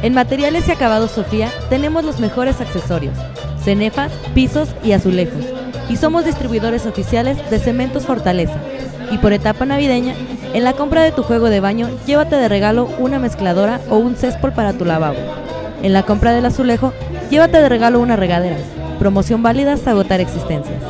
En materiales y acabados Sofía tenemos los mejores accesorios, cenefas, pisos y azulejos. Y somos distribuidores oficiales de Cementos Fortaleza. Y por etapa navideña, en la compra de tu juego de baño, llévate de regalo una mezcladora o un céspol para tu lavabo. En la compra del azulejo, llévate de regalo una regadera. Promoción válida hasta agotar existencias.